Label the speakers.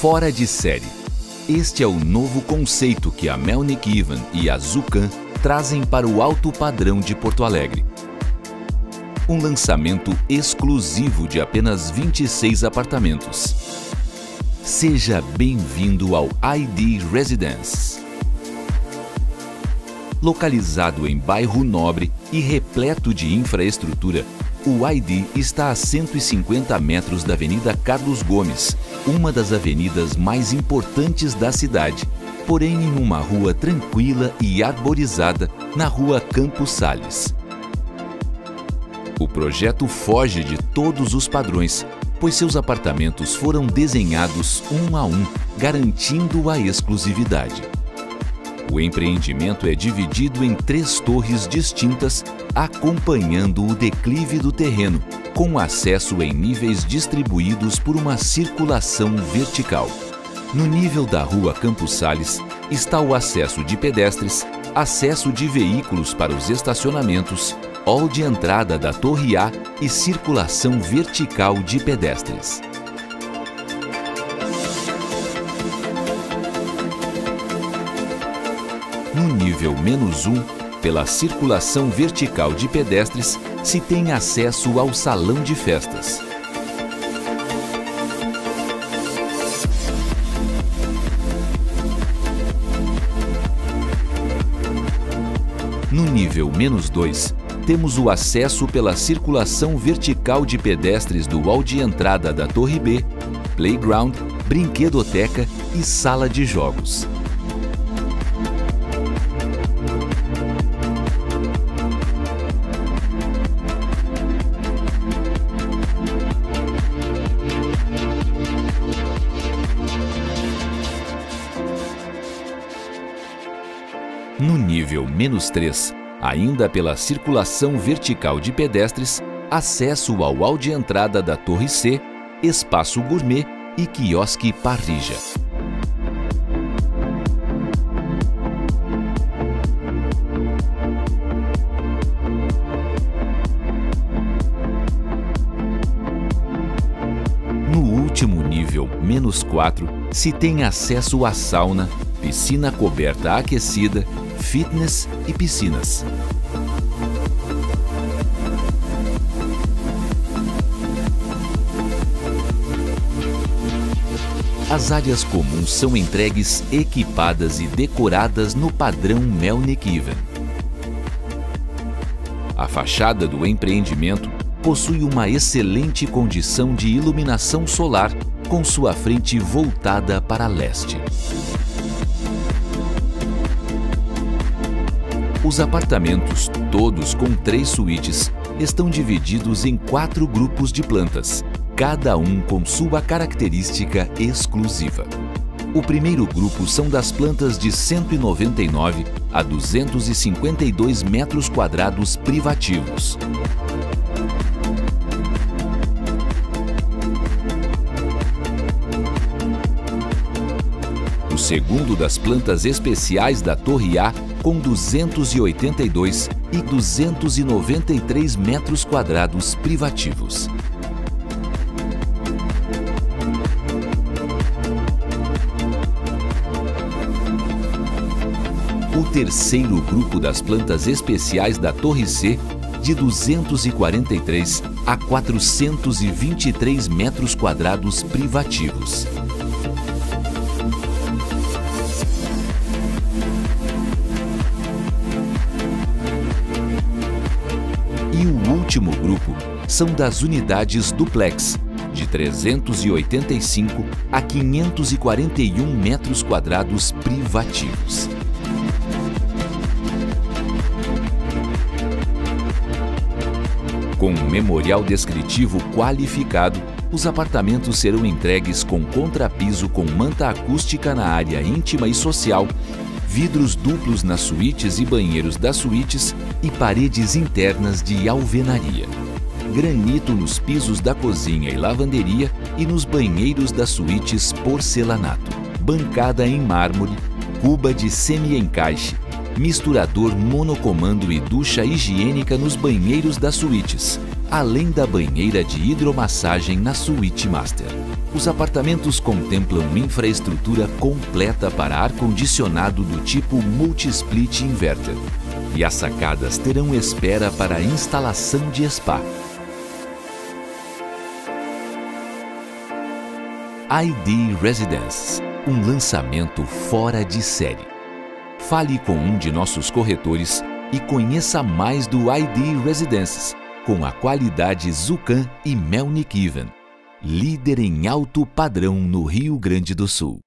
Speaker 1: Fora de série. Este é o novo conceito que a Melnick Ivan e a Zucan trazem para o alto padrão de Porto Alegre. Um lançamento exclusivo de apenas 26 apartamentos. Seja bem-vindo ao ID Residence. Localizado em bairro nobre e repleto de infraestrutura, o ID está a 150 metros da Avenida Carlos Gomes, uma das avenidas mais importantes da cidade, porém em uma rua tranquila e arborizada na rua Campos Sales. O projeto foge de todos os padrões, pois seus apartamentos foram desenhados um a um, garantindo a exclusividade. O empreendimento é dividido em três torres distintas, acompanhando o declive do terreno, com acesso em níveis distribuídos por uma circulação vertical. No nível da rua Campos Sales está o acesso de pedestres, acesso de veículos para os estacionamentos, hall de entrada da Torre A e circulação vertical de pedestres. No nível menos 1, pela circulação vertical de pedestres, se tem acesso ao salão de festas. No nível menos 2, temos o acesso pela circulação vertical de pedestres do hall de entrada da Torre B, playground, brinquedoteca e sala de jogos. No nível menos 3, ainda pela circulação vertical de pedestres, acesso ao hall de entrada da Torre C, espaço gourmet e quiosque parrija. No último nível, menos 4, se tem acesso à sauna, piscina coberta aquecida, fitness e piscinas. As áreas comuns são entregues equipadas e decoradas no padrão Melnick Even. A fachada do empreendimento possui uma excelente condição de iluminação solar com sua frente voltada para leste. Os apartamentos, todos com três suítes, estão divididos em quatro grupos de plantas, cada um com sua característica exclusiva. O primeiro grupo são das plantas de 199 a 252 metros quadrados privativos. O segundo das plantas especiais da Torre A com 282 e 293 metros quadrados privativos. O terceiro grupo das plantas especiais da Torre C, de 243 a 423 metros quadrados privativos. Último grupo são das unidades duplex, de 385 a 541 metros quadrados privativos. Com um memorial descritivo qualificado, os apartamentos serão entregues com contrapiso com manta acústica na área íntima e social, vidros duplos nas suítes e banheiros das suítes e paredes internas de alvenaria. Granito nos pisos da cozinha e lavanderia e nos banheiros das suítes porcelanato. Bancada em mármore, cuba de semi-encaixe, misturador monocomando e ducha higiênica nos banheiros das suítes, além da banheira de hidromassagem na suíte master. Os apartamentos contemplam infraestrutura completa para ar-condicionado do tipo Multi-Split Inverter. E as sacadas terão espera para instalação de spa. ID Residence, um lançamento fora de série. Fale com um de nossos corretores e conheça mais do ID Residences, com a qualidade Zucan e Melnick Even líder em alto padrão no Rio Grande do Sul.